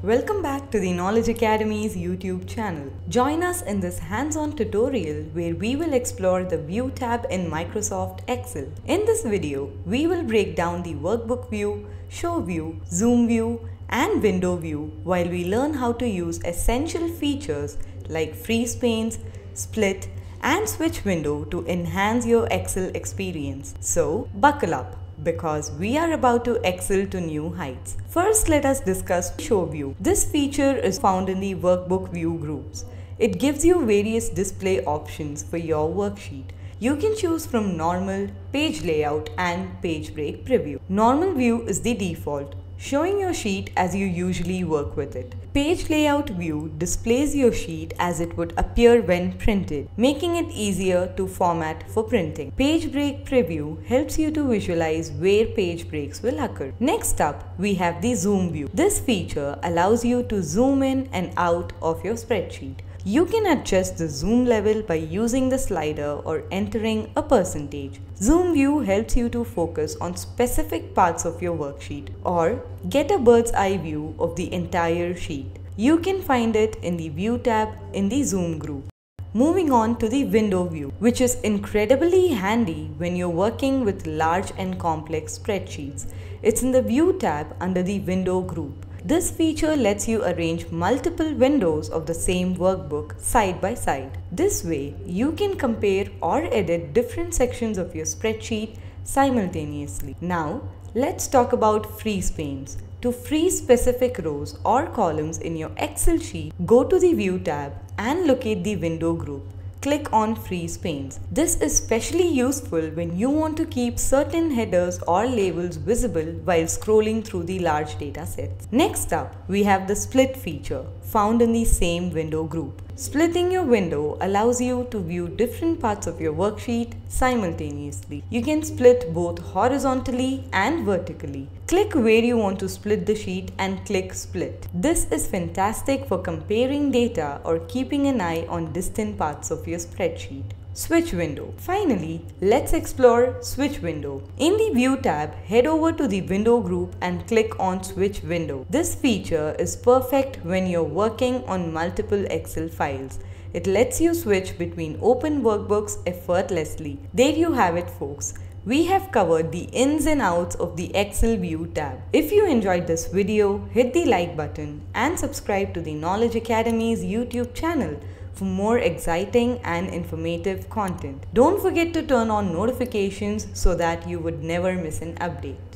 Welcome back to the Knowledge Academy's YouTube channel. Join us in this hands-on tutorial where we will explore the View tab in Microsoft Excel. In this video, we will break down the Workbook View, Show View, Zoom View, and Window View while we learn how to use essential features like freeze panes, split, and switch window to enhance your Excel experience. So, buckle up because we are about to excel to new heights. First, let us discuss Show View. This feature is found in the Workbook View groups. It gives you various display options for your worksheet. You can choose from Normal, Page Layout and Page Break Preview. Normal View is the default showing your sheet as you usually work with it. Page layout view displays your sheet as it would appear when printed, making it easier to format for printing. Page break preview helps you to visualize where page breaks will occur. Next up, we have the zoom view. This feature allows you to zoom in and out of your spreadsheet. You can adjust the zoom level by using the slider or entering a percentage. Zoom view helps you to focus on specific parts of your worksheet or get a bird's eye view of the entire sheet. You can find it in the View tab in the Zoom group. Moving on to the window view, which is incredibly handy when you're working with large and complex spreadsheets. It's in the View tab under the Window group. This feature lets you arrange multiple windows of the same workbook side by side. This way, you can compare or edit different sections of your spreadsheet simultaneously. Now, let's talk about freeze panes. To freeze specific rows or columns in your Excel sheet, go to the View tab and locate the window group click on freeze panes. This is especially useful when you want to keep certain headers or labels visible while scrolling through the large data sets. Next up, we have the split feature found in the same window group. Splitting your window allows you to view different parts of your worksheet simultaneously. You can split both horizontally and vertically. Click where you want to split the sheet and click split. This is fantastic for comparing data or keeping an eye on distant parts of your spreadsheet. Switch window. Finally, let's explore switch window. In the view tab, head over to the window group and click on switch window. This feature is perfect when you're working on multiple Excel files. It lets you switch between open workbooks effortlessly. There you have it folks. We have covered the ins and outs of the Excel View tab. If you enjoyed this video, hit the like button and subscribe to the Knowledge Academy's YouTube channel for more exciting and informative content. Don't forget to turn on notifications so that you would never miss an update.